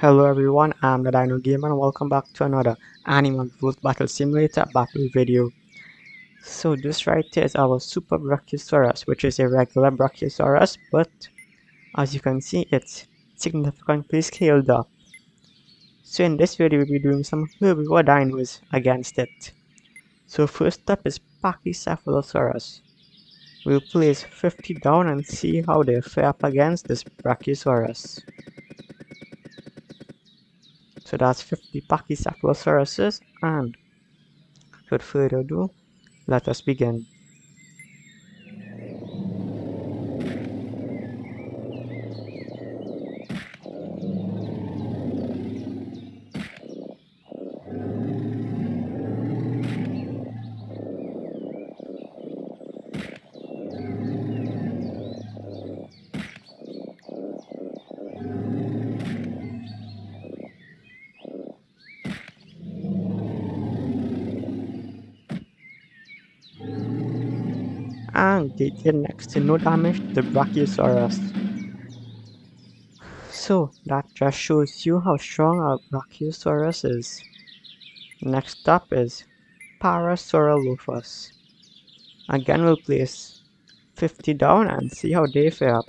Hello everyone, I'm the Dino Gamer and welcome back to another Animal Revolt Battle Simulator battle video. So this right here is our Super Brachiosaurus, which is a regular Brachiosaurus, but as you can see it's significantly scaled up. So in this video we'll be doing some herbivore dinos against it. So first up is Pachycephalosaurus. We'll place 50 down and see how they fare up against this Brachiosaurus. So that's 50 Pachycephalosauruses and without further ado, let us begin. And they did next to no damage to the Brachiosaurus. So that just shows you how strong our Brachiosaurus is. Next up is Parasaurolophus. Again we'll place 50 down and see how they fare.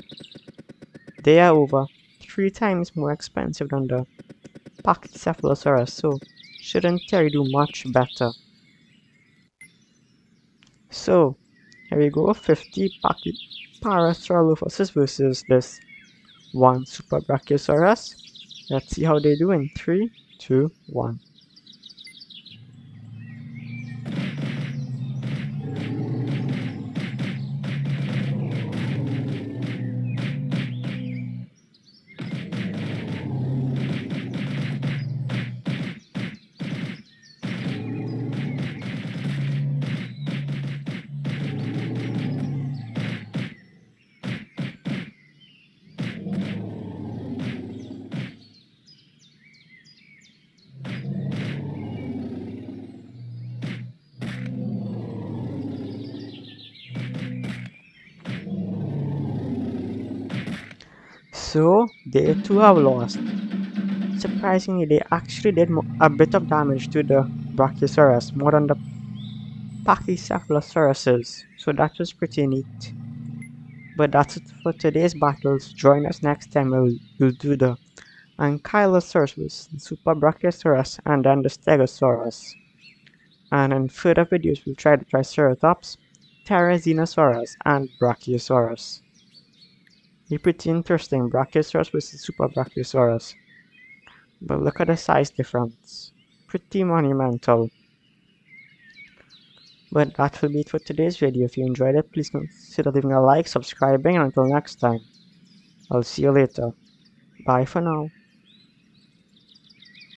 They are over 3 times more expensive than the Pachycephalosaurus so shouldn't Terry do much better. So here we go, 50 Pachy Parasaurolophus versus this one Super Brachiosaurus. Let's see how they do in 3, 2, 1. So they too have lost. Surprisingly, they actually did a bit of damage to the Brachiosaurus, more than the Pachycephalosauruses, so that was pretty neat. But that's it for today's battles. Join us next time we'll, we'll do the Ankylosaurus with Super Brachiosaurus and then the Stegosaurus. And in further videos we'll try the Triceratops, Therizinosaurus and Brachiosaurus. Be pretty interesting, Brachiosaurus versus Super Brachiosaurus. But look at the size difference. Pretty monumental. But that will be it for today's video. If you enjoyed it, please consider leaving a like, subscribing, and until next time, I'll see you later. Bye for now.